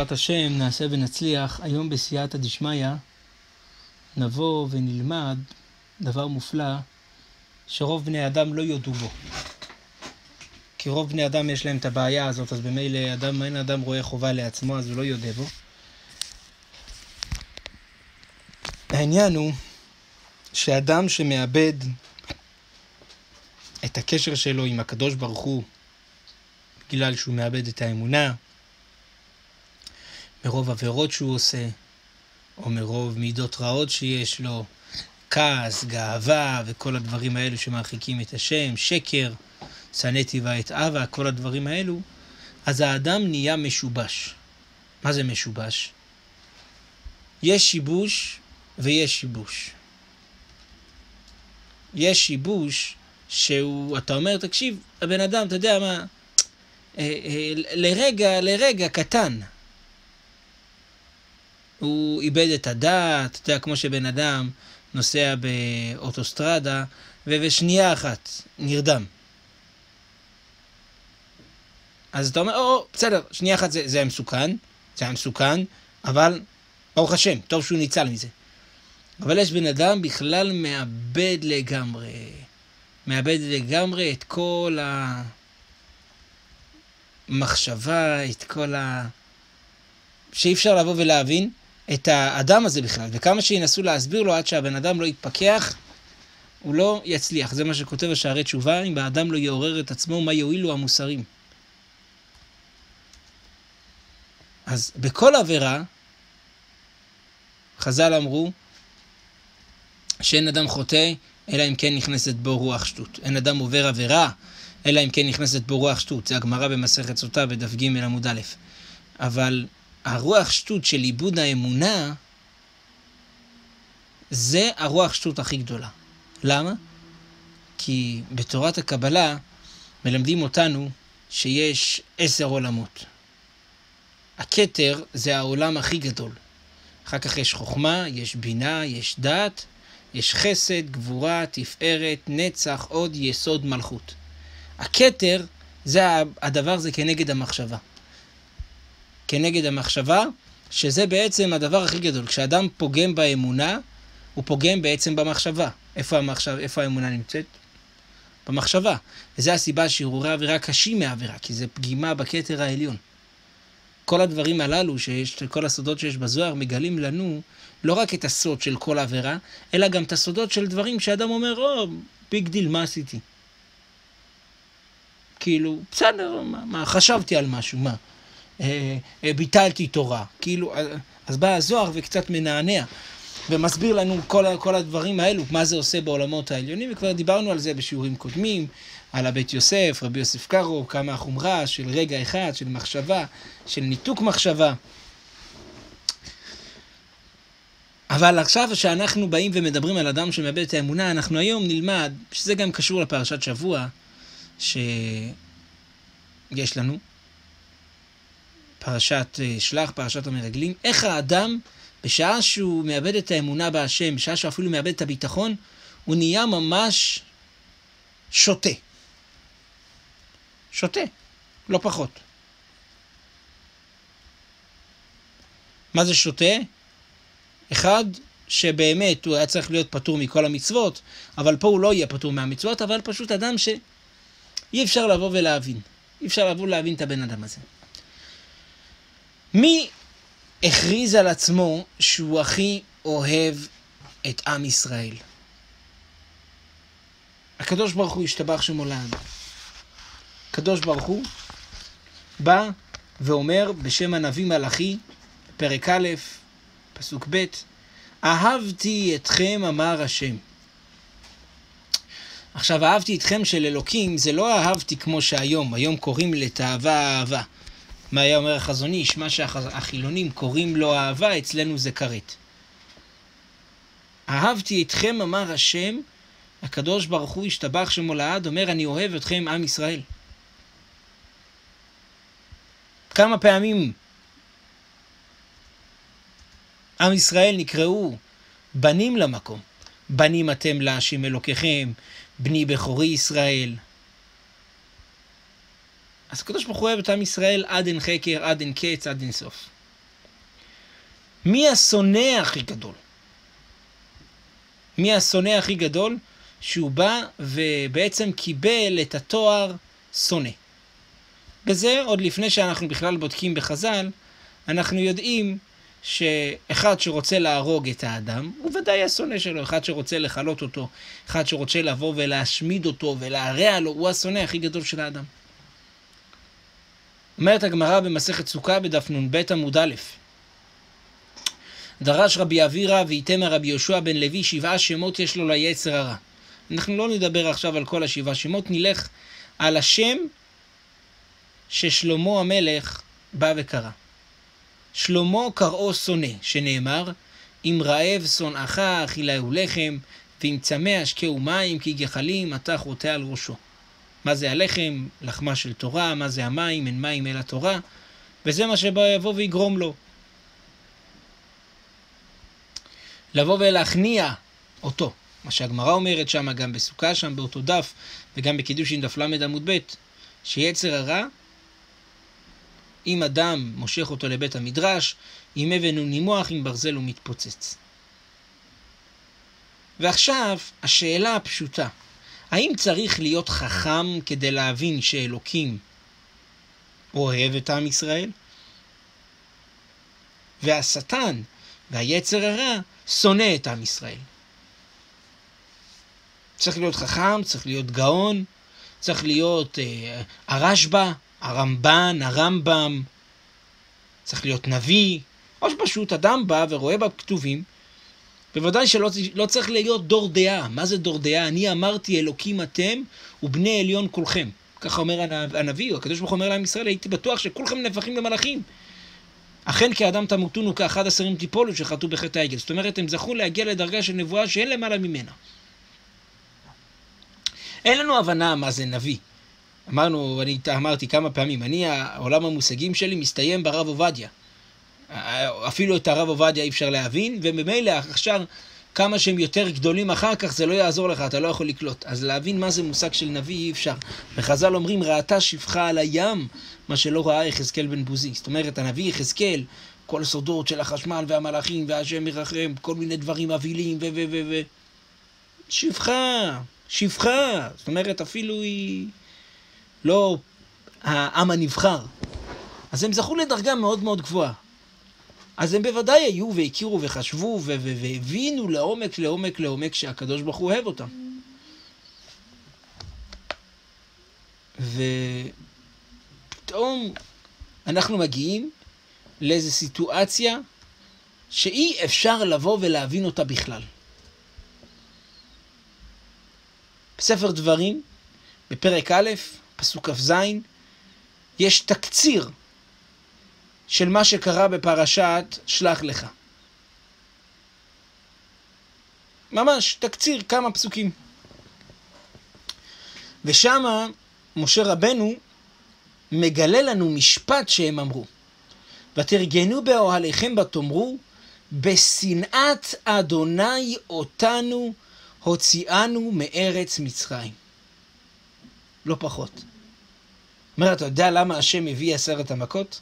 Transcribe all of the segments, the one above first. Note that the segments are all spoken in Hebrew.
בעזרת השם נעשה ונצליח. היום בסייעתא דשמיא נבוא ונלמד דבר מופלא שרוב בני אדם לא יודו בו. כי רוב בני אדם יש להם את הבעיה הזאת, אז במילא אדם, אין אדם רואה חובה לעצמו, אז הוא לא יודע בו. העניין הוא שאדם שמאבד את הקשר שלו עם הקדוש ברוך הוא, בגלל שהוא מאבד את האמונה, מרוב עבירות שהוא עושה, או מרוב מידות רעות שיש לו, כעס, גאווה וכל הדברים האלו שמרחיקים את השם, שקר, שנאתי ואת אבה, כל הדברים האלו, אז האדם נהיה משובש. מה זה משובש? יש שיבוש ויש שיבוש. יש שיבוש שהוא, אתה אומר, תקשיב, הבן אדם, אתה יודע מה, אה, אה, לרגע, לרגע קטן, הוא איבד את הדעת, אתה יודע, כמו שבן אדם נוסע באוטוסטרדה, ובשנייה אחת נרדם. אז אתה אומר, או, בסדר, שנייה אחת זה, זה היה מסוכן, זה היה מסוכן, אבל ברוך השם, טוב שהוא ניצל מזה. אבל יש בן אדם בכלל מאבד לגמרי, מאבד לגמרי את כל המחשבה, את כל ה... שאי אפשר לבוא ולהבין את האדם הזה בכלל, וכמה שינסו להסביר לו עד שהבן אדם לא יתפכח, הוא לא יצליח. זה מה שכותב השערי תשובה, אם האדם לא יעורר את עצמו, מה יועילו המוסרים. אז בכל עבירה, חז"ל אמרו שאין אדם חוטא, אלא אם כן נכנסת בו רוח שטות. אין אדם עובר עבירה, אלא אם כן נכנסת בו רוח שטות. זה הגמרא במסכת סוטה בדף ג' עמוד א'. אבל הרוח שטות של איבוד האמונה, זה הרוח שטות הכי גדולה. למה? כי בתורת הקבלה מלמדים אותנו שיש עשר עולמות. הכתר זה העולם הכי גדול. אחר כך יש חוכמה, יש בינה, יש דת, יש חסד, גבורה, תפארת, נצח, עוד יסוד מלכות. הכתר, זה הדבר זה כנגד המחשבה. כנגד המחשבה, שזה בעצם הדבר הכי גדול. כשאדם פוגם באמונה, הוא פוגם בעצם במחשבה. איפה, המחשב, איפה האמונה נמצאת? במחשבה. וזו הסיבה שהרהורי עבירה קשים מעבירה, כי זה פגימה בכתר העליון. כל הדברים הללו, שיש, כל הסודות שיש בזוהר, מגלים לנו לא רק את הסוד של כל עבירה, אלא גם את הסודות של דברים שאדם אומר, או, big deal, מה עשיתי? כאילו, בסדר, מה, מה, חשבתי על משהו, מה? אה, אה, ביטלתי תורה. כאילו, אה, אז בא הזוהר וקצת מנענע. ומסביר לנו כל, כל הדברים האלו, מה זה עושה בעולמות העליונים, וכבר דיברנו על זה בשיעורים קודמים, על הבית יוסף, רבי יוסף קארו, כמה החומרה של רגע אחד, של מחשבה, של ניתוק מחשבה. אבל עכשיו שאנחנו באים ומדברים על אדם שמאבד את האמונה, אנחנו היום נלמד, שזה גם קשור לפרשת שבוע שיש לנו, פרשת אה, שלח, פרשת המרגלים, איך האדם, בשעה שהוא מאבד את האמונה בהשם, בשעה שהוא אפילו מאבד את הביטחון, הוא נהיה ממש שותה. שותה, לא פחות. מה זה שותה? אחד, שבאמת הוא היה צריך להיות פטור מכל המצוות, אבל פה הוא לא יהיה פטור מהמצוות, אבל פשוט אדם שאי אפשר לבוא ולהבין. אי אפשר לבוא ולהבין את הבן אדם הזה. מי הכריז על עצמו שהוא הכי אוהב את עם ישראל? הקדוש ברוך הוא השתבח שמו לעד. הקדוש ברוך הוא בא ואומר בשם הנביא מלאכי, פרק א', פסוק ב', אהבתי אתכם אמר השם. עכשיו, אהבתי אתכם של אלוקים, זה לא אהבתי כמו שהיום, היום קוראים לתאווה אהבה. מה היה אומר החזון איש? מה שהחילונים קוראים לו אהבה, אצלנו זה כרת. אהבתי אתכם, אמר השם, הקדוש ברוך הוא השתבח שמו לעד, אומר, אני אוהב אתכם, עם ישראל. כמה פעמים עם ישראל נקראו בנים למקום. בנים אתם להשם אלוקיכם, בני בכורי ישראל. אז הקדוש ברוך הוא אוהב את עם ישראל עד אין חקר, עד אין קץ, עד אין סוף. מי השונא הכי גדול? מי השונא הכי גדול? שהוא בא ובעצם קיבל את התואר שונא. בזה, עוד לפני שאנחנו בכלל בודקים בחז"ל, אנחנו יודעים שאחד שרוצה להרוג את האדם, הוא ודאי השונא שלו. אחד שרוצה לכלות אותו, אחד שרוצה לבוא ולהשמיד אותו ולהרע לו, הוא השונא הכי גדול של האדם. אומרת הגמרא במסכת סוכה בדף נ"ב עמוד א', דרש רבי אבירא ואיתמר רבי יהושע בן לוי שבעה שמות יש לו ליצר הרע. אנחנו לא נדבר עכשיו על כל השבעה שמות, נלך על השם ששלמה המלך בא וקרא. שלמה קראו שונא, שנאמר, אם רעב שונאך אכילהו לחם, ואם צמא השקהו מים, כי גחלים אתה חוטא על ראשו. מה זה הלחם? לחמה של תורה, מה זה המים? אין מים אלא תורה, וזה מה שיבוא ויגרום לו. לבוא ולהכניע אותו. מה שהגמרא אומרת שם, גם בסוכה שם, באותו דף, וגם בקידושין דף ל עמוד ב', שיצר הרע אם אדם מושך אותו לבית המדרש, עם אבן הוא נימוח, עם ברזל הוא מתפוצץ. ועכשיו, השאלה הפשוטה, האם צריך להיות חכם כדי להבין שאלוקים אוהב את עם ישראל? והשטן והיצר הרע שונא את עם ישראל. צריך להיות חכם, צריך להיות גאון, צריך להיות אה, הרשב"א, הרמב"ן, הרמב"ם, צריך להיות נביא, או שפשוט אדם בא ורואה בכתובים, בוודאי שלא לא צריך להיות דור דעה. מה זה דור דעה? אני אמרתי אלוקים אתם ובני עליון כולכם. ככה אומר הנביא, הקדוש ברוך הוא אומר לעם ישראל, הייתי בטוח שכולכם נהפכים למלאכים. אכן כאדם תמותונו כאחד עשרים טיפולו שחטאו בחטא העגל. זאת אומרת, הם זכו להגיע לדרגה של נבואה שאין למעלה ממנה. אין לנו הבנה מה זה נביא. אמרנו, אני אמרתי כמה פעמים, אני, העולם המושגים שלי מסתיים ברב עובדיה. אפילו את הרב עובדיה אי אפשר להבין, וממילא עכשיו, כמה שהם יותר גדולים אחר כך, זה לא יעזור לך, אתה לא יכול לקלוט. אז להבין מה זה מושג של נביא אי אפשר. וחז"ל אומרים, ראתה שפחה על הים, מה שלא ראה יחזקאל בן בוזי. זאת אומרת, הנביא יחזקאל, כל הסודות של החשמל והמלאכים והשם ירחם, כל מיני דברים אבילים ו... ו... ו... ו... שפחה, שפחה. זאת אומרת, אפילו היא... לא העם הנבחר. אז הם זכו לדרגה מאוד מאוד גבוהה. אז הם בוודאי היו והכירו וחשבו והבינו לעומק, לעומק, לעומק שהקדוש ברוך הוא אוהב אותם. ופתאום אנחנו מגיעים לאיזו סיטואציה שאי אפשר לבוא ולהבין אותה בכלל. בספר דברים, בפרק א', פסוק כ"ז, יש תקציר של מה שקרה בפרשת שלח לך. ממש, תקציר, כמה פסוקים. ושמה משה רבנו מגלה לנו משפט שהם אמרו. ותרגנו באוהליכם ותאמרו, בשנאת אדוני אותנו הוציאנו מארץ מצרים. לא פחות. אומר, אתה יודע למה השם הביא עשרת המכות?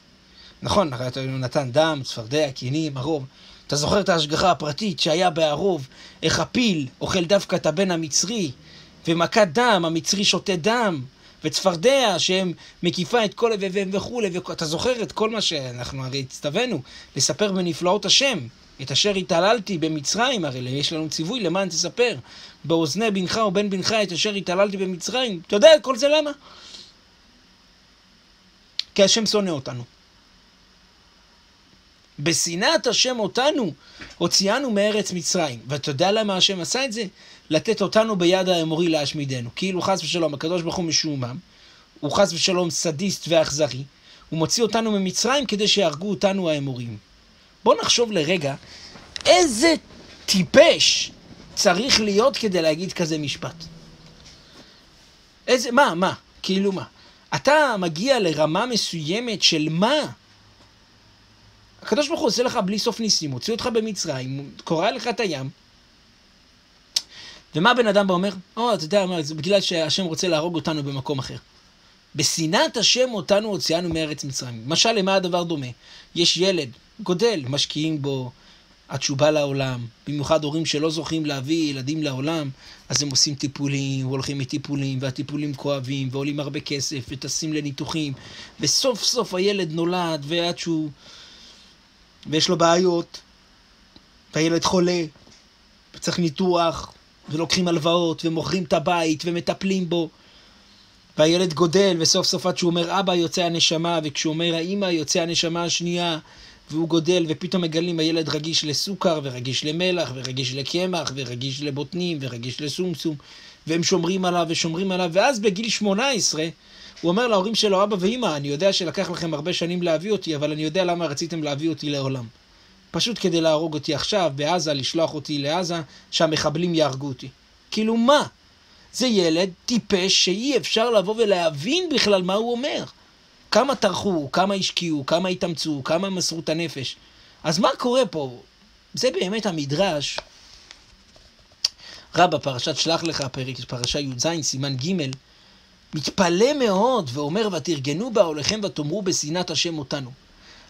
נכון, הרי אתה נתן דם, צפרדע, קינים, ערוב. אתה זוכר את ההשגחה הפרטית שהיה בערוב, איך הפיל אוכל דווקא את הבן המצרי, ומכת דם, המצרי שותה דם, וצפרדע שהם מקיפה את כל וכולי, ואתה זוכר את כל מה שאנחנו הרי הצטווינו, לספר בנפלאות השם, את אשר התעללתי במצרים, הרי יש לנו ציווי למען תספר, באוזני בנך ובן בנך את אשר התעללתי במצרים. אתה יודע כל זה למה? כי השם שונא אותנו. בשנאת השם אותנו, הוציאנו מארץ מצרים. ואתה יודע למה השם עשה את זה? לתת אותנו ביד האמורי להשמידנו. כאילו חס ושלום, הקדוש ברוך הוא משועמם, הוא חס ושלום סדיסט ואכזרי, הוא מוציא אותנו ממצרים כדי שיהרגו אותנו האמורים. בואו נחשוב לרגע, איזה טיפש צריך להיות כדי להגיד כזה משפט. איזה, מה, מה? כאילו מה? אתה מגיע לרמה מסוימת של מה? הקדוש ברוך הוא עושה לך בלי סוף ניסים, הוציא אותך במצרים, קורע לך את הים. ומה הבן אדם בא אומר? או, אתה יודע, זה בגלל שהשם רוצה להרוג אותנו במקום אחר. בשנאת השם אותנו הוציאנו מארץ מצרים. משל למה הדבר דומה? יש ילד, גודל, משקיעים בו בא לעולם. במיוחד הורים שלא זוכים להביא ילדים לעולם, אז הם עושים טיפולים, והולכים מטיפולים, והטיפולים כואבים, ועולים הרבה כסף, וטסים לניתוחים, וסוף סוף הילד נולד, ועד שהוא... ויש לו בעיות, והילד חולה, וצריך ניתוח, ולוקחים הלוואות, ומוכרים את הבית, ומטפלים בו. והילד גודל, וסוף סוף עד שהוא אומר אבא יוצא הנשמה, וכשהוא אומר האמא יוצא הנשמה השנייה, והוא גודל, ופתאום מגלים הילד רגיש לסוכר, ורגיש למלח, ורגיש לקמח, ורגיש לבוטנים, ורגיש לסומסום, והם שומרים עליו ושומרים עליו, ואז בגיל 18, הוא אומר להורים שלו, אבא ואמא, אני יודע שלקח לכם הרבה שנים להביא אותי, אבל אני יודע למה רציתם להביא אותי לעולם. פשוט כדי להרוג אותי עכשיו בעזה, לשלוח אותי לעזה, שהמחבלים יהרגו אותי. כאילו מה? זה ילד טיפש שאי אפשר לבוא ולהבין בכלל מה הוא אומר. כמה טרחו, כמה השקיעו, כמה התאמצו, כמה מסרו את הנפש. אז מה קורה פה? זה באמת המדרש. רבא, פרשת שלח לך, פרק, פרשה י"ז, סימן ג', מתפלא מאוד ואומר, ותרגנו באוהליכם ותאמרו בשנאת השם אותנו.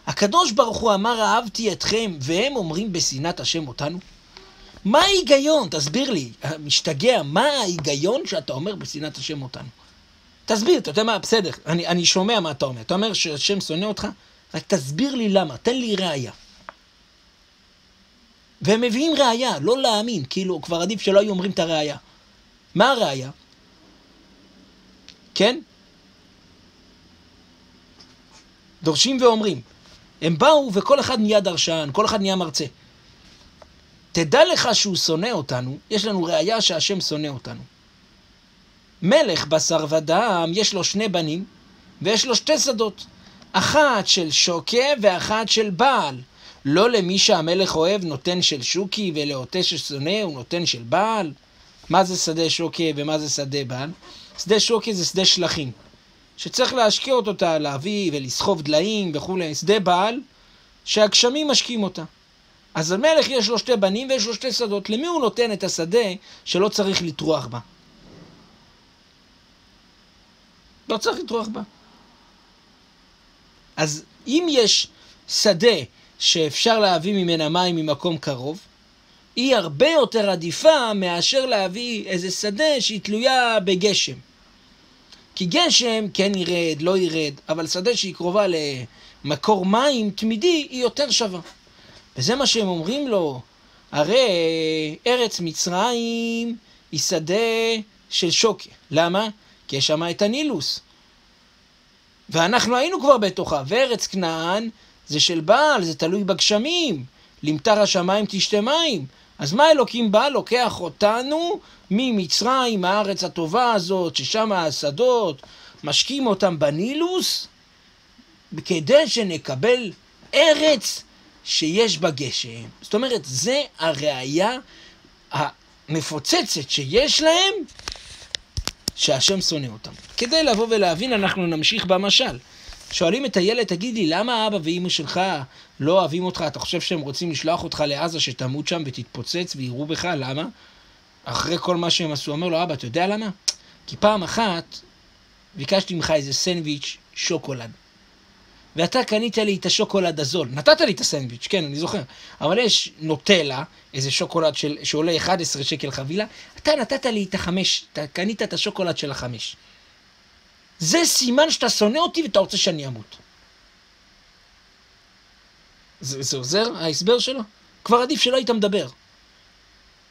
הקדוש ברוך הוא אמר, אהבתי אתכם, והם אומרים בשנאת השם אותנו? מה ההיגיון? תסביר לי, משתגע, מה ההיגיון שאתה אומר בשנאת השם אותנו? תסביר, אתה יודע מה, בסדר, אני, אני שומע מה אתה אומר. אתה אומר שהשם שונא אותך, רק תסביר לי למה, תן לי ראייה. והם מביאים ראייה, לא להאמין, כאילו כבר עדיף שלא היו אומרים את הראייה. מה הראייה? כן? דורשים ואומרים. הם באו וכל אחד נהיה דרשן, כל אחד נהיה מרצה. תדע לך שהוא שונא אותנו, יש לנו ראייה שהשם שונא אותנו. מלך בשר ודם, יש לו שני בנים, ויש לו שתי שדות. אחת של שוקה ואחת של בעל. לא למי שהמלך אוהב נותן של שוקי, ולעוטה ששונא הוא נותן של בעל. מה זה שדה שוקה ומה זה שדה בעל? שדה שוקה זה שדה שלחים, שצריך להשקיע אותה, להביא ולסחוב דליים וכולי. שדה בעל, שהגשמים משקים אותה. אז המלך יש לו שתי בנים ויש לו שתי שדות. למי הוא נותן את השדה שלא צריך לטרוח בה? לא צריך לטרוח בה. אז אם יש שדה שאפשר להביא ממנה מים ממקום קרוב, היא הרבה יותר עדיפה מאשר להביא איזה שדה שהיא תלויה בגשם. כי גשם כן ירד, לא ירד, אבל שדה שהיא קרובה למקור מים תמידי היא יותר שווה. וזה מה שהם אומרים לו, הרי ארץ מצרים היא שדה של שוקה. למה? כי יש שם את הנילוס. ואנחנו היינו כבר בתוכה, וארץ כנען זה של בעל, זה תלוי בגשמים. למטר השמיים תשתה מים. אז מה אלוקים בא? לוקח אותנו ממצרים, הארץ הטובה הזאת, ששם השדות, משקים אותם בנילוס, כדי שנקבל ארץ שיש בה גשם. זאת אומרת, זה הראייה המפוצצת שיש להם שהשם שונא אותם. כדי לבוא ולהבין, אנחנו נמשיך במשל. שואלים את הילד, תגיד לי, למה אבא ואימא שלך לא אוהבים אותך? אתה חושב שהם רוצים לשלוח אותך לעזה שתמות שם ותתפוצץ ויראו בך? למה? אחרי כל מה שהם עשו, אומר לו, אבא, אתה יודע למה? כי פעם אחת ביקשתי ממך איזה סנדוויץ' שוקולד. ואתה קנית לי את השוקולד הזול. נתת לי את הסנדוויץ', כן, אני זוכר. אבל יש נוטלה, איזה שוקולד של, שעולה 11 שקל חבילה, אתה נתת לי את החמש, אתה קנית את השוקולד של החמש. זה סימן שאתה שונא אותי ואתה רוצה שאני אמות. זה, זה עוזר, ההסבר שלו? כבר עדיף שלא היית מדבר.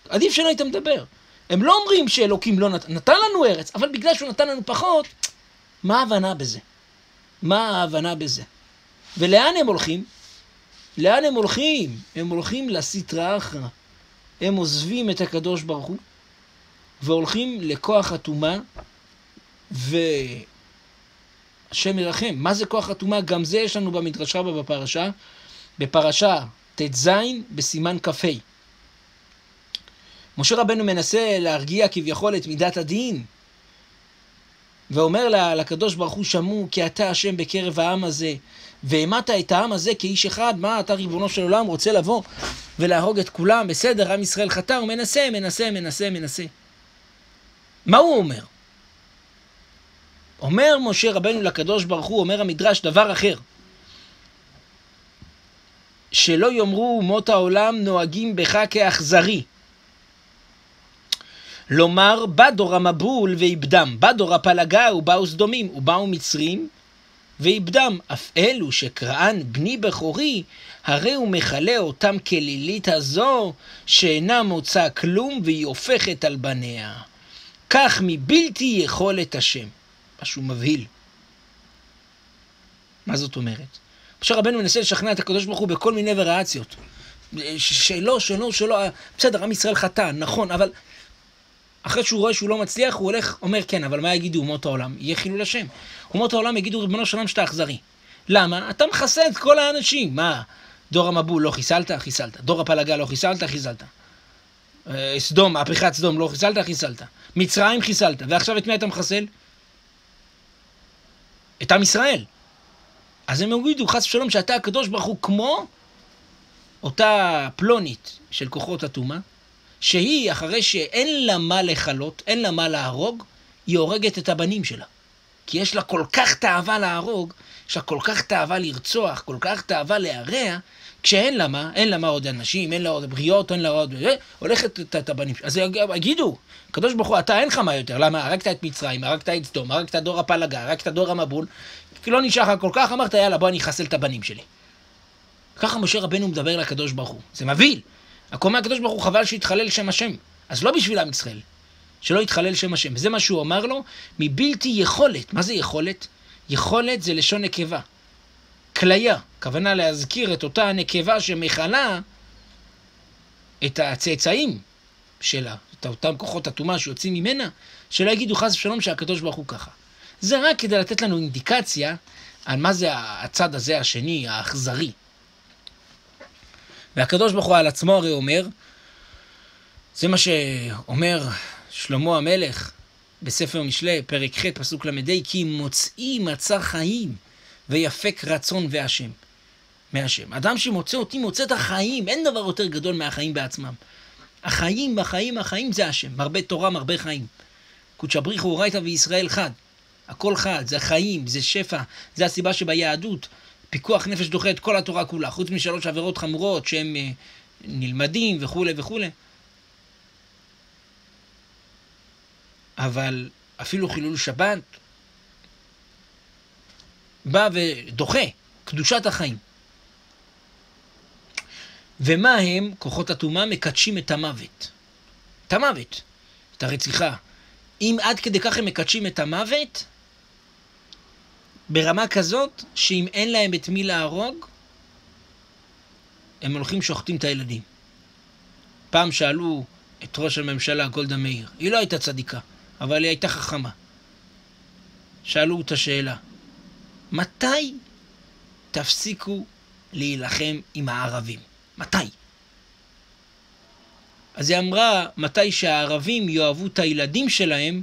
עדיף שלא היית מדבר. הם לא אומרים שאלוקים לא נת... נתן לנו ארץ, אבל בגלל שהוא נתן לנו פחות, מה ההבנה בזה? מה ההבנה בזה? ולאן הם הולכים? לאן הם הולכים? הם הולכים לסטרא אחרא. הם עוזבים את הקדוש ברוך הוא והולכים לכוח הטומאה והשם ירחם. מה זה כוח הטומאה? גם זה יש לנו במדרש רבה בפרשה, בפרשה ט"ז בסימן כ"ה. משה רבנו מנסה להרגיע כביכול את מידת הדין. ואומר לקדוש ברוך הוא שמעו כי אתה השם בקרב העם הזה והעמדת את העם הזה כאיש אחד, מה אתה ריבונו של עולם רוצה לבוא ולהרוג את כולם, בסדר, עם ישראל חטא, הוא מנסה, מנסה, מנסה, מנסה. מה הוא אומר? אומר משה רבנו לקדוש ברוך הוא, אומר המדרש, דבר אחר. שלא יאמרו אומות העולם נוהגים בך כאכזרי. לומר, בא דור המבול ואיבדם, בא דור הפלגה ובאו סדומים, ובאו מצרים ואיבדם. אף אלו שקראן בני בכורי, הרי הוא מכלה אותם כלילית הזו, שאינה מוצא כלום והיא הופכת על בניה. כך מבלתי יכולת השם. משהו מבהיל. מה זאת אומרת? משה רבנו מנסה לשכנע את הקדוש ברוך הוא בכל מיני וריאציות. שלא, שלא, שלא, בסדר, עם ישראל חטא, נכון, אבל אחרי שהוא רואה שהוא לא מצליח, הוא הולך, אומר כן, אבל מה יגידו אומות העולם? יהיה חילול השם. אומות העולם יגידו, ריבונו של עולם, שאתה אכזרי. למה? אתה מכסה את כל האנשים. מה, דור המבול לא חיסלת? חיסלת. דור הפלגה לא חיסלת? חיסלת. אה, סדום, מהפכת סדום לא חיסלת? חיסלת. מצרים חיסלת. ועכשיו את מי אתה מחסל? את עם ישראל. אז הם יגידו, חס ושלום, שאתה הקדוש ברוך הוא כמו אותה פלונית של כוחות הטומאה, שהיא, אחרי שאין לה מה לכלות, אין לה מה להרוג, היא הורגת את הבנים שלה. כי יש לה כל כך תאווה להרוג, יש לה כל כך תאווה לרצוח, כל כך תאווה להרע, כשאין לה מה, אין לה מה עוד אנשים, אין לה עוד בריאות, אין לה עוד... הולכת את, הבנים שלה. אז יגידו, הקדוש ברוך הוא, אתה אין לך מה יותר, למה? הרגת את מצרים, הרגת את סדום, הרגת את דור הפלגה, הרגת את דור המבול, כי לא נשאר לך כל כך, אמרת, יאללה, בוא אני אחסל את הבנים שלי. ככה משה רבנו מדבר לקדוש ברוך הוא. זה מבהיל. הקומע הקדוש ברוך הוא חבל שיתחלל שם השם. אז לא בשביל עם ישראל. שלא יתחלל שם השם. וזה מה שהוא אמר לו, מבלתי יכולת. מה זה יכולת? יכולת זה לשון נקבה. כליה. כוונה להזכיר את אותה הנקבה שמכלה את הצאצאים שלה, את אותם כוחות הטומאה שיוצאים ממנה, שלא יגידו חס ושלום שהקדוש ברוך הוא ככה. זה רק כדי לתת לנו אינדיקציה על מה זה הצד הזה השני, האכזרי. והקדוש ברוך הוא על עצמו הרי אומר, זה מה שאומר שלמה המלך בספר משלי, פרק ח', פסוק ל"ה, כי מוצאי מצא חיים ויפק רצון והשם. מהשם. אדם שמוצא אותי מוצא את החיים, אין דבר יותר גדול מהחיים בעצמם. החיים, החיים, החיים זה השם. מרבה תורה, מרבה חיים. קודשא בריחו אורייתא וישראל חד. הכל חד, זה חיים, זה שפע, זה הסיבה שביהדות פיקוח נפש דוחה את כל התורה כולה, חוץ משלוש עבירות חמורות שהם אה, נלמדים וכולי וכולי. אבל אפילו חילול שבת בא ודוחה קדושת החיים. ומה הם? כוחות הטומאה מקדשים את המוות. את המוות, את הרציחה. אם עד כדי כך הם מקדשים את המוות, ברמה כזאת, שאם אין להם את מי להרוג, הם הולכים שוחטים את הילדים. פעם שאלו את ראש הממשלה גולדה מאיר, היא לא הייתה צדיקה, אבל היא הייתה חכמה. שאלו אותה שאלה, מתי תפסיקו להילחם עם הערבים? מתי? אז היא אמרה, מתי שהערבים יאהבו את הילדים שלהם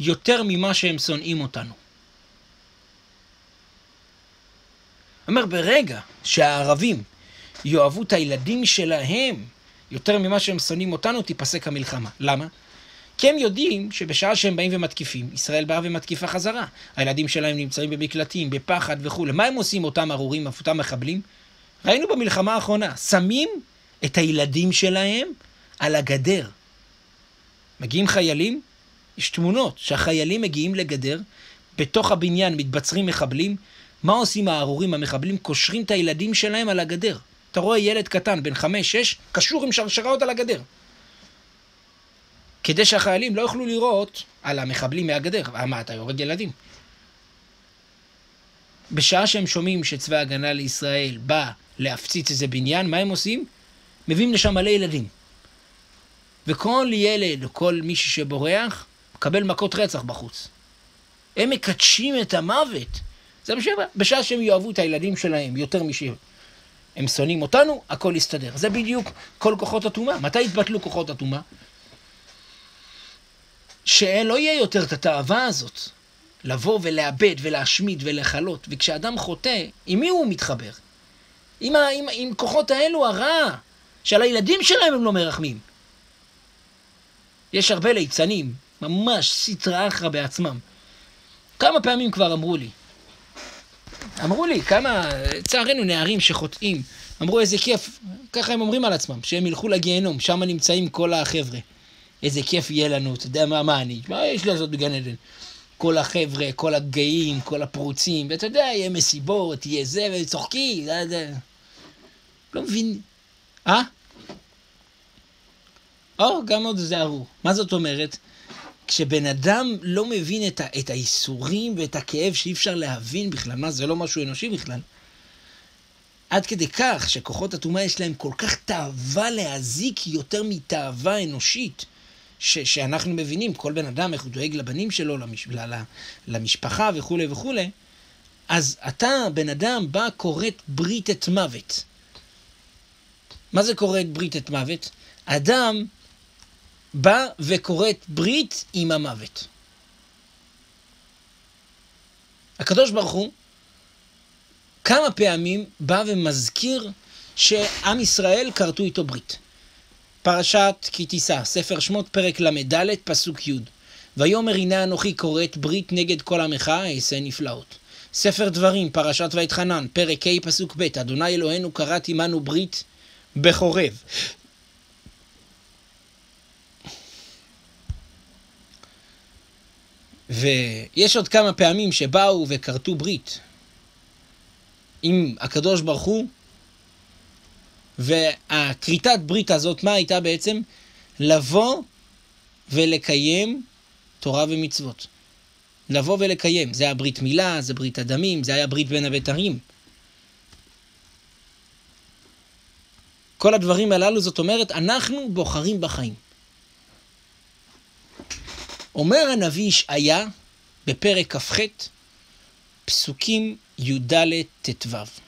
יותר ממה שהם שונאים אותנו. אומר, ברגע שהערבים יאהבו את הילדים שלהם יותר ממה שהם שונאים אותנו, תיפסק המלחמה. למה? כי הם יודעים שבשעה שהם באים ומתקיפים, ישראל באה ומתקיפה חזרה. הילדים שלהם נמצאים במקלטים, בפחד וכולי. מה הם עושים אותם ארורים, אותם מחבלים? ראינו במלחמה האחרונה, שמים את הילדים שלהם על הגדר. מגיעים חיילים, יש תמונות שהחיילים מגיעים לגדר, בתוך הבניין מתבצרים מחבלים, מה עושים הארורים, המחבלים? קושרים את הילדים שלהם על הגדר. אתה רואה ילד קטן, בן חמש-שש, קשור עם שרשראות על הגדר. כדי שהחיילים לא יוכלו לראות על המחבלים מהגדר. מה, אתה יורד ילדים? בשעה שהם שומעים שצבא ההגנה לישראל בא להפציץ איזה בניין, מה הם עושים? מביאים לשם מלא ילדים. וכל ילד, או כל מישהו שבורח, מקבל מכות רצח בחוץ. הם מקדשים את המוות. זה בשביל, בשעה שהם יאהבו את הילדים שלהם יותר משהם שונאים אותנו, הכל יסתדר. זה בדיוק כל כוחות הטומאה. מתי יתבטלו כוחות הטומאה? שלא יהיה יותר את התאווה הזאת, לבוא ולאבד ולהשמיד ולכלות. וכשאדם חוטא, עם מי הוא מתחבר? עם, ה, עם, עם כוחות האלו הרע, שעל הילדים שלהם הם לא מרחמים. יש הרבה ליצנים, ממש סטרא אחרא בעצמם. כמה פעמים כבר אמרו לי, אמרו לי, כמה, לצערנו, נערים שחוטאים, אמרו איזה כיף, ככה הם אומרים על עצמם, שהם ילכו לגיהנום, שם נמצאים כל החבר'ה. איזה כיף יהיה לנו, אתה יודע מה, מה אני, מה יש לעשות בגן עדן? כל החבר'ה, כל הגאים, כל הפרוצים, ואתה יודע, יהיה מסיבות, יהיה זה, וצוחקים, זה, זה. לא מבין. אה? או, גם עוד זה ארור. מה זאת אומרת? כשבן אדם לא מבין את, ה, את האיסורים ואת הכאב שאי אפשר להבין בכלל, מה זה לא משהו אנושי בכלל, עד כדי כך שכוחות הטומאה יש להם כל כך תאווה להזיק יותר מתאווה אנושית, ש, שאנחנו מבינים, כל בן אדם, איך הוא דואג לבנים שלו, למש, למשפחה וכולי וכולי, אז אתה, בן אדם, בא, כורת ברית את מוות. מה זה כורת ברית את מוות? אדם בא וכורת ברית עם המוות. הקדוש ברוך הוא כמה פעמים בא ומזכיר שעם ישראל כרתו איתו ברית. פרשת כי תישא, ספר שמות, פרק ל"ד, פסוק י' ויאמר הנה אנוכי כורת ברית נגד כל עמך, אעשה נפלאות. ספר דברים, פרשת ויתחנן, פרק ה', פסוק ב', אדוני אלוהינו כרת עמנו ברית בחורב. ויש עוד כמה פעמים שבאו וכרתו ברית עם הקדוש ברוך הוא, והכריתת ברית הזאת, מה הייתה בעצם? לבוא ולקיים תורה ומצוות. לבוא ולקיים. זה היה ברית מילה, זה ברית הדמים, זה היה ברית בין הבתרים. כל הדברים הללו, זאת אומרת, אנחנו בוחרים בחיים. אומר הנביא ישעיה בפרק כ"ח, פסוקים י"ד ט"ו.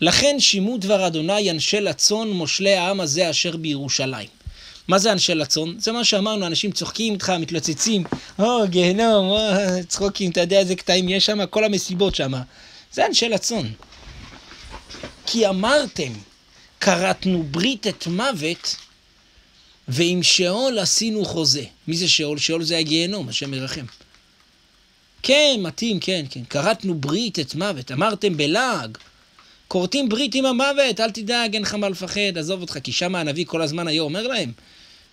לכן שימו דבר אדוני אנשי לצון מושלי העם הזה אשר בירושלים. מה זה אנשי לצון? זה מה שאמרנו, אנשים צוחקים איתך, מתלוצצים, או, גיהנום, או, צחוקים, אתה יודע איזה קטעים יש שם, כל המסיבות שם. זה אנשי לצון. כי אמרתם, כרתנו ברית את מוות, ועם שאול עשינו חוזה. מי זה שאול? שאול זה הגיהנום, השם ירחם. כן, מתאים, כן, כן. כרתנו ברית את מוות. אמרתם בלעג, כורתים ברית עם המוות, אל תדאג, אין לך מה לפחד, עזוב אותך, כי שם הנביא כל הזמן היה אומר להם,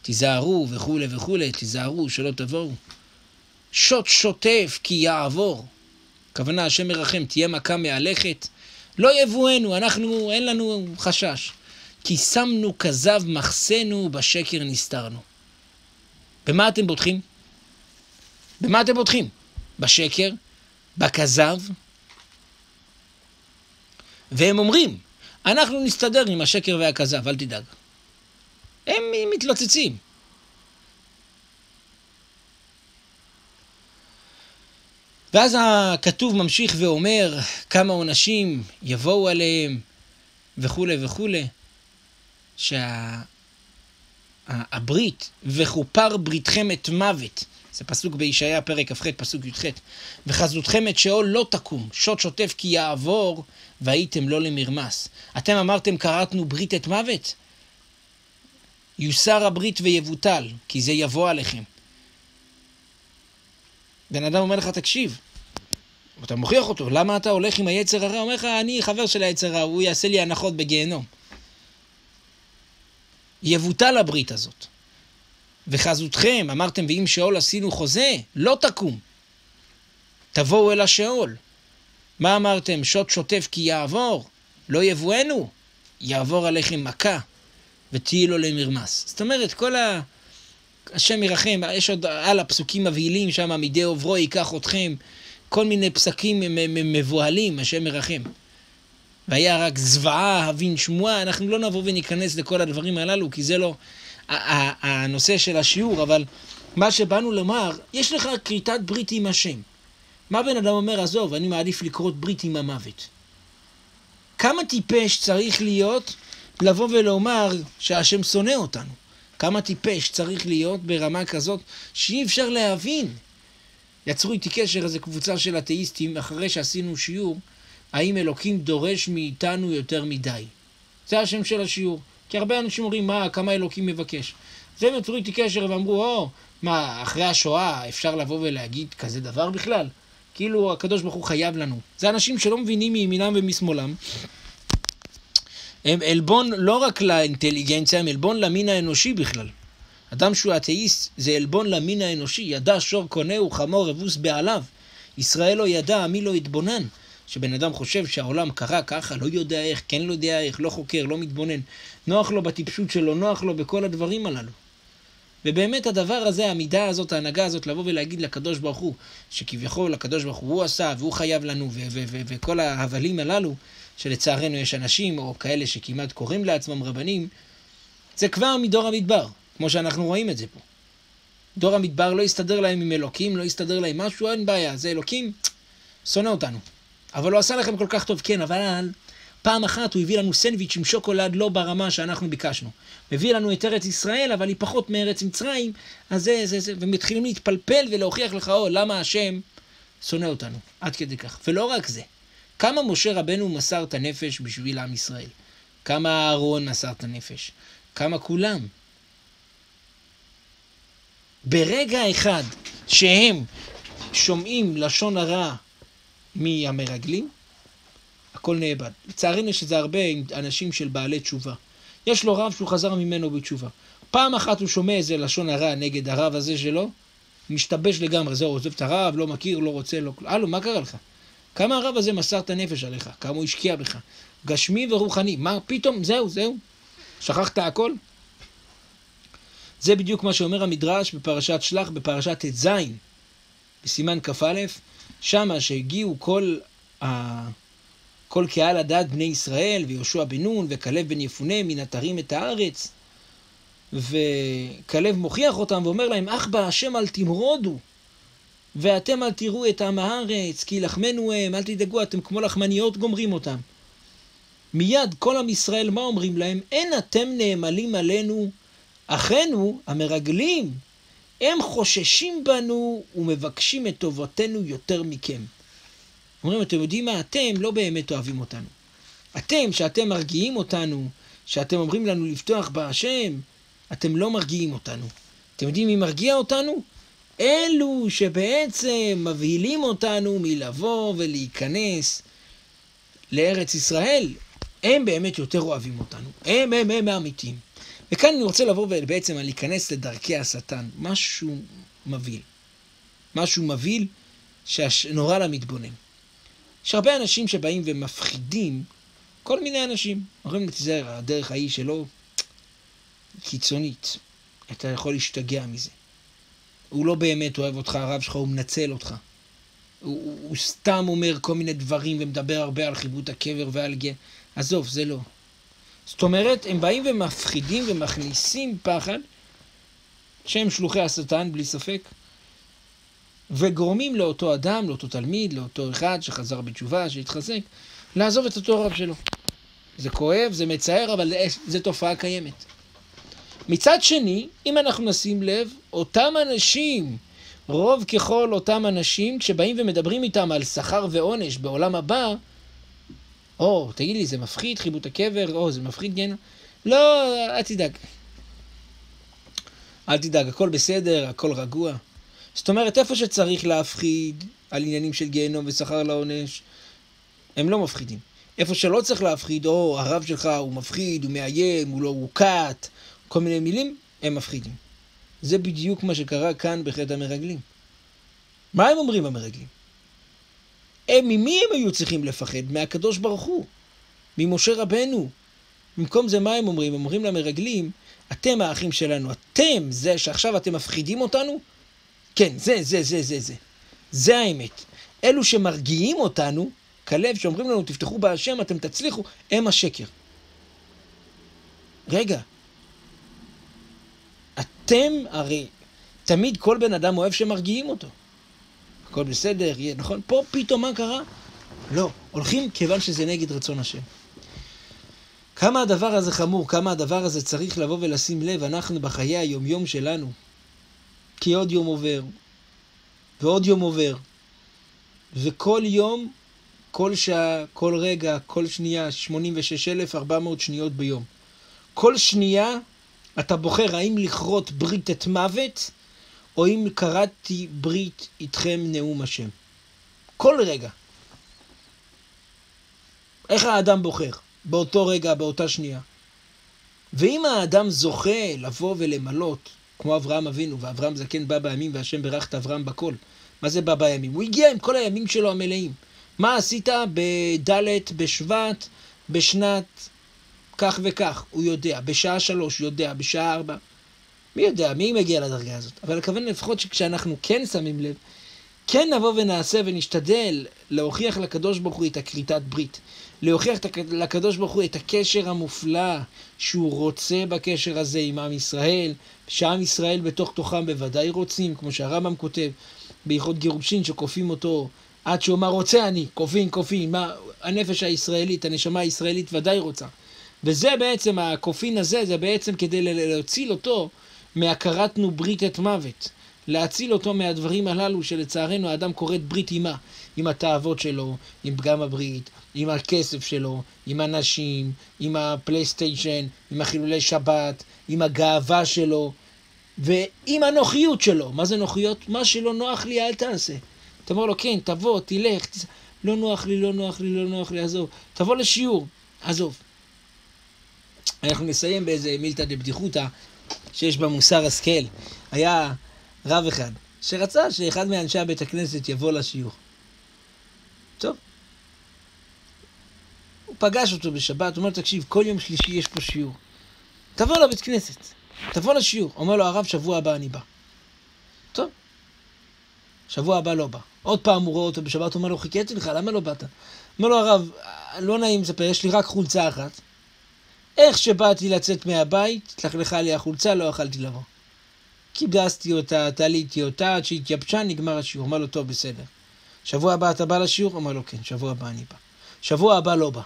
תיזהרו וכולי וכולי, תיזהרו שלא תבואו. שוט שוטף כי יעבור. הכוונה, השם מרחם, תהיה מכה מהלכת. לא יבואנו, אנחנו, אין לנו חשש. כי שמנו כזב מחסנו, בשקר נסתרנו. במה אתם בוטחים? במה אתם בוטחים? בשקר? בכזב? והם אומרים, אנחנו נסתדר עם השקר והכזב, אל תדאג. הם מתלוצצים. ואז הכתוב ממשיך ואומר כמה עונשים יבואו עליהם וכולי וכולי. שהברית, שה... וכופר בריתכם את מוות, זה פסוק בישעיה פרק כ"ח, פסוק י"ח, וחזותכם את שאול לא תקום, שוט שוטף כי יעבור, והייתם לא למרמס. אתם אמרתם כרתנו ברית את מוות? יוסר הברית ויבוטל, כי זה יבוא עליכם. בן אדם אומר לך, תקשיב, אתה מוכיח אותו, למה אתה הולך עם היצר הרע? אומר לך, אני חבר של היצר הרע, הוא יעשה לי הנחות בגיהנום. יבוטל הברית הזאת. וחזותכם, אמרתם, ואם שאול עשינו חוזה, לא תקום. תבואו אל השאול. מה אמרתם? שוט שוטף כי יעבור, לא יבואנו, יעבור עליכם מכה, ותהי לו למרמס. זאת אומרת, כל ה... השם ירחם, יש עוד על הפסוקים מבהילים שם, מדי עוברו ייקח אתכם, כל מיני פסקים מבוהלים, השם ירחם. והיה רק זוועה, הבין שמועה, אנחנו לא נבוא וניכנס לכל הדברים הללו, כי זה לא הנושא של השיעור, אבל מה שבאנו לומר, יש לך כריתת ברית עם השם. מה בן אדם אומר, עזוב, אני מעדיף לכרות ברית עם המוות. כמה טיפש צריך להיות לבוא ולומר שהשם שונא אותנו? כמה טיפש צריך להיות ברמה כזאת שאי אפשר להבין? יצרו איתי קשר איזה קבוצה של אתאיסטים אחרי שעשינו שיעור האם אלוקים דורש מאיתנו יותר מדי? זה השם של השיעור. כי הרבה אנשים אומרים, מה, כמה אלוקים מבקש? זה הם יצרו איתי קשר ואמרו, או, מה, אחרי השואה אפשר לבוא ולהגיד כזה דבר בכלל? כאילו הקדוש ברוך הוא חייב לנו. זה אנשים שלא מבינים מימינם ומשמאלם. הם עלבון לא רק לאינטליגנציה, הם עלבון למין האנושי בכלל. אדם שהוא אתאיסט זה עלבון למין האנושי, ידע שור קונהו חמור אבוס בעליו. ישראל לא ידע, מי לא התבונן. שבן אדם חושב שהעולם קרה ככה, לא יודע איך, כן לא יודע איך, לא חוקר, לא מתבונן. נוח לו בטיפשות שלו, נוח לו בכל הדברים הללו. ובאמת הדבר הזה, המידה הזאת, ההנהגה הזאת, לבוא ולהגיד לקדוש ברוך הוא, שכביכול הקדוש ברוך הוא, הוא עשה והוא חייב לנו, וכל ההבלים הללו, שלצערנו יש אנשים, או כאלה שכמעט קוראים לעצמם רבנים, זה כבר מדור המדבר, כמו שאנחנו רואים את זה פה. דור המדבר לא יסתדר להם עם אלוקים, לא יסתדר להם משהו, אין בעיה, זה אלוקים, שונא אותנו. אבל הוא עשה לכם כל כך טוב, כן, אבל פעם אחת הוא הביא לנו סנדוויץ' עם שוקולד לא ברמה שאנחנו ביקשנו. מביא לנו את ארץ ישראל, אבל היא פחות מארץ מצרים, אז זה, זה, זה, ומתחילים להתפלפל ולהוכיח לך, או, למה השם שונא אותנו, עד כדי כך. ולא רק זה, כמה משה רבנו מסר את הנפש בשביל עם ישראל? כמה אהרון מסר את הנפש? כמה כולם? ברגע אחד שהם שומעים לשון הרע מהמרגלים, הכל נאבד. לצערנו יש לזה הרבה אנשים של בעלי תשובה. יש לו רב שהוא חזר ממנו בתשובה. פעם אחת הוא שומע איזה לשון הרע נגד הרב הזה שלו, משתבש לגמרי, זהו, עוזב את הרב, לא מכיר, לא רוצה, לא... הלו, מה קרה לך? כמה הרב הזה מסר את הנפש עליך? כמה הוא השקיע בך? גשמי ורוחני. מה פתאום? זהו, זהו. שכחת הכל? זה בדיוק מה שאומר המדרש בפרשת שלח, בפרשת ט"ז, בסימן כ"א, שמה שהגיעו כל, ה... כל קהל הדת בני ישראל, ויהושע בן נון, וכלב בן יפונה, מן אתרים את הארץ. וכלב מוכיח אותם ואומר להם, אך בהשם אל תמרודו, ואתם אל תראו את עם הארץ, כי לחמנו הם, אל תדאגו, אתם כמו לחמניות גומרים אותם. מיד כל עם ישראל, מה אומרים להם? אין אתם נאמלים עלינו, אחינו, המרגלים, הם חוששים בנו ומבקשים את טובתנו יותר מכם. אומרים, אתם יודעים מה? אתם לא באמת אוהבים אותנו. אתם, שאתם מרגיעים אותנו, שאתם אומרים לנו לפתוח בהשם, אתם לא מרגיעים אותנו. אתם יודעים מי מרגיע אותנו? אלו שבעצם מבהילים אותנו מלבוא ולהיכנס לארץ ישראל, הם באמת יותר אוהבים אותנו. הם, הם, הם האמיתיים. וכאן אני רוצה לבוא ובעצם להיכנס לדרכי השטן, משהו מבהיל. משהו מבהיל שנורא למתבונן. יש הרבה אנשים שבאים ומפחידים כל מיני אנשים. אומרים לי, תיזהר, הדרך ההיא שלו קיצונית. אתה יכול להשתגע מזה. הוא לא באמת אוהב אותך, הרב שלך, הוא מנצל אותך. הוא, הוא, הוא סתם אומר כל מיני דברים ומדבר הרבה על חיבוט הקבר ועל גן. עזוב, זה לא. זאת אומרת, הם באים ומפחידים ומכניסים פחד, שהם שלוחי השטן, בלי ספק, וגורמים לאותו אדם, לאותו תלמיד, לאותו אחד שחזר בתשובה, שהתחזק, לעזוב את אותו רב שלו. זה כואב, זה מצער, אבל זו תופעה קיימת. מצד שני, אם אנחנו נשים לב, אותם אנשים, רוב ככל אותם אנשים, כשבאים ומדברים איתם על שכר ועונש בעולם הבא, או, תגיד לי, זה מפחיד חיבוט הקבר? או, זה מפחיד גיהנום? לא, אל תדאג. אל תדאג, הכל בסדר, הכל רגוע. זאת אומרת, איפה שצריך להפחיד על עניינים של גיהנום ושכר לעונש, הם לא מפחידים. איפה שלא צריך להפחיד, או הרב שלך הוא מפחיד, הוא מאיים, הוא לא הוא קאט, כל מיני מילים, הם מפחידים. זה בדיוק מה שקרה כאן בחטא המרגלים. מה הם אומרים המרגלים? הם, ממי הם היו צריכים לפחד? מהקדוש ברוך הוא, ממשה רבנו. במקום זה מה הם אומרים? הם אומרים למרגלים, אתם האחים שלנו, אתם זה שעכשיו אתם מפחידים אותנו? כן, זה, זה, זה, זה, זה. זה האמת. אלו שמרגיעים אותנו, כלב שאומרים לנו, תפתחו בהשם, אתם תצליחו, הם השקר. רגע, אתם הרי, תמיד כל בן אדם אוהב שמרגיעים אותו. הכל בסדר, יהיה, נכון? פה פתאום מה קרה? לא, הולכים כיוון שזה נגד רצון השם. כמה הדבר הזה חמור, כמה הדבר הזה צריך לבוא ולשים לב, אנחנו בחיי היומיום שלנו. כי עוד יום עובר, ועוד יום עובר, וכל יום, כל שעה, כל רגע, כל שנייה, 86,400 שניות ביום. כל שנייה אתה בוחר האם לכרות ברית את מוות, או אם קראתי ברית איתכם נאום השם. כל רגע. איך האדם בוחר? באותו רגע, באותה שנייה. ואם האדם זוכה לבוא ולמלות, כמו אברהם אבינו, ואברהם זקן בא בימים והשם ברך את אברהם בכל. מה זה בא בימים? הוא הגיע עם כל הימים שלו המלאים. מה עשית בד' בשבט בשנת כך וכך? הוא יודע. בשעה שלוש, יודע. בשעה ארבע. מי יודע? מי מגיע לדרגה הזאת? אבל הכוונה לפחות שכשאנחנו כן שמים לב, כן נבוא ונעשה ונשתדל להוכיח לקדוש ברוך הוא את הכריתת ברית. להוכיח לקדוש ברוך הוא את הקשר המופלא שהוא רוצה בקשר הזה עם עם ישראל, שעם ישראל בתוך תוכם בוודאי רוצים, כמו שהרמב"ם כותב בהלכות גירושין, שכופים אותו עד שהוא אמר רוצה אני, כופין, כופין, מה, הנפש הישראלית, הנשמה הישראלית ודאי רוצה. וזה בעצם, הכופין הזה, זה בעצם כדי להציל אותו מהכרתנו ברית את מוות. להציל אותו מהדברים הללו שלצערנו האדם כורת ברית עימה, עם התאוות שלו, עם פגם הברית, עם הכסף שלו, עם הנשים, עם הפלייסטיישן, עם החילולי שבת, עם הגאווה שלו ועם הנוחיות שלו. מה זה נוחיות? מה שלא נוח לי אל תעשה. אתה אומר לו, כן, תבוא, תלך, תס... לא נוח לי, לא נוח לי, לא נוח לי, עזוב. תבוא לשיעור, עזוב. אנחנו נסיים באיזה מילתא דבדיחותא שיש בה מוסר השכל. היה רב אחד שרצה שאחד מאנשי הבית הכנסת יבוא לשיעור. טוב. הוא פגש אותו בשבת, הוא אומר, תקשיב, כל יום שלישי יש פה שיעור. תבוא לבית כנסת, תבוא לשיעור. אומר לו הרב, שבוע הבא אני בא. טוב. שבוע הבא לא בא. עוד פעם הוא רואה אותו בשבת, הוא אומר לו, חיכיתי לך, למה לא באת? אומר לו הרב, לא נעים לספר, יש לי רק חולצה אחת. איך שבאתי לצאת מהבית, התלכלכה לי החולצה, לא יכלתי לבוא. קיבסתי אותה, תליתי אותה, עד שהתייבשה, נגמר השיעור. אמר לו, טוב, בסדר. שבוע הבא אתה בא לשיעור? אמר לו, כן, שבוע הבא אני בא. שבוע הבא לא בא.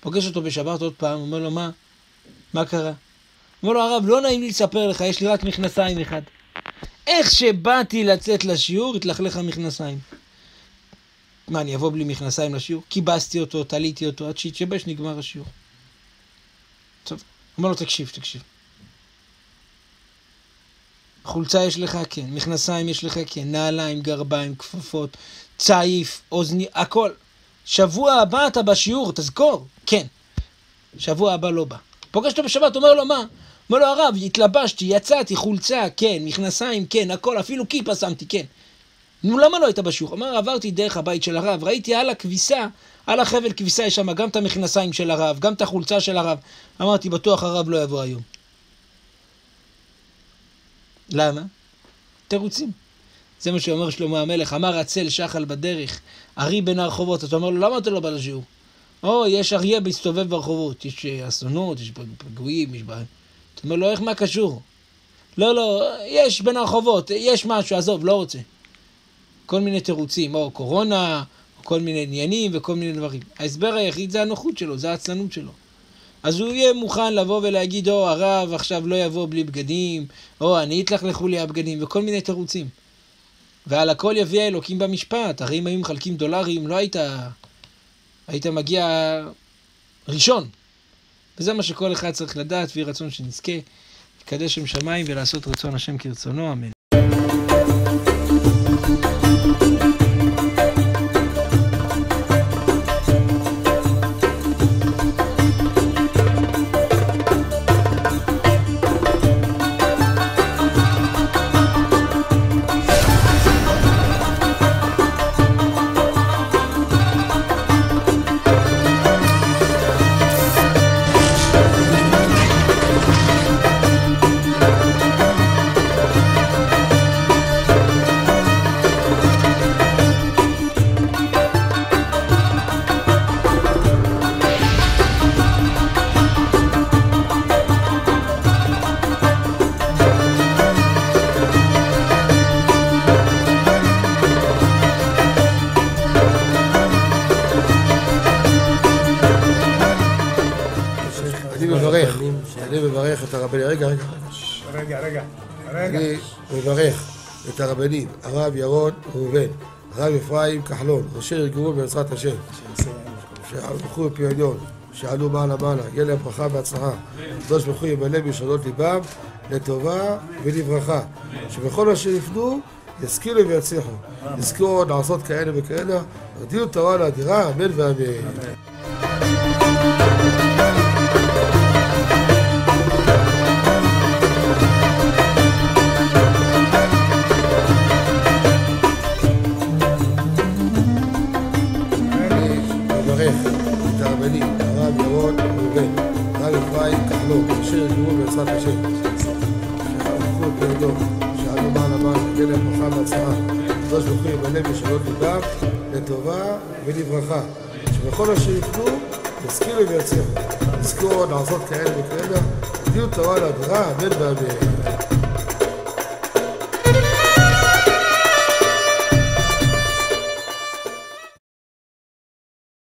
פוגש אותו בשבת עוד פעם, אומר לו, מה? מה קרה? אומר לו, הרב, לא נעים לי לספר לך, יש לי רק מכנסיים אחד. איך שבאתי לצאת לשיעור, התלכלך המכנסיים. מה, אני אבוא בלי מכנסיים לשיעור? כיבסתי אותו, תליתי אותו, עד שהתייבש, נגמר השיעור. טוב, אומר לו, תקשיב, תקשיב. חולצה יש לך? כן. מכנסיים יש לך? כן. נעליים, גרביים, כפפות, צעיף, אוזני, הכל. שבוע הבא אתה בשיעור, תזכור. כן. שבוע הבא לא בא. פוגש אותו בשבת, אומר לו, מה? אומר לו, הרב, התלבשתי, יצאתי, חולצה, כן, מכנסיים, כן, הכל, אפילו כיפה שמתי, כן. נו, למה לא היית בשיעור? אומר, עברתי דרך הבית של הרב, ראיתי על הכביסה, על החבל כביסה יש שם גם את המכנסיים של הרב, גם את החולצה של הרב. אמרתי, בטוח הרב לא יבוא היום. למה? תירוצים. זה מה שאומר שלמה המלך, אמר הצל שחל בדרך, ארי בין הרחובות. אתה אומר לו, למה אתה לא בא לשיעור? או, יש אריה מסתובב ברחובות, יש אה, אסונות, יש פיגועים, יש בעיה. אתה אומר לו, איך מה קשור? לא, לא, יש בין הרחובות, יש משהו, עזוב, לא רוצה. כל מיני תירוצים, או קורונה, או כל מיני עניינים וכל מיני דברים. ההסבר היחיד זה הנוחות שלו, זה העצלנות שלו. אז הוא יהיה מוכן לבוא ולהגיד, או הרב עכשיו לא יבוא בלי בגדים, או אני אתלכלכו לי הבגדים, וכל מיני תירוצים. ועל הכל יביא האלוקים במשפט. הרי אם היו מחלקים דולרים, לא היית... היית מגיע ראשון. וזה מה שכל אחד צריך לדעת, ויהי רצון שנזכה לקדש שם שמיים ולעשות רצון השם כרצונו, אמן. את הרבנים, הרב ירון ראובן, הרב אפרים כחלון, ראשי ארגון בעזרת השם, שהלכו בפי עליון, שעלו מעלה מעלה, יהיה להם ברכה והצלחה. הקדוש ברוך הוא ימלא בישונות ליבם לטובה ולברכה. שבכל אשר יפנו, ישכילו ויצליחו. יזכו עוד לעשות כאלה וכאלה. הודיעו תורה לאדירה, אמן ואמן. ולברכה. שבכל אשר יפנו, ישכילו ויצליחו. עוד לעשות כאלה וכאלה. הודיעו תורה לאדירה, אמן ואמן.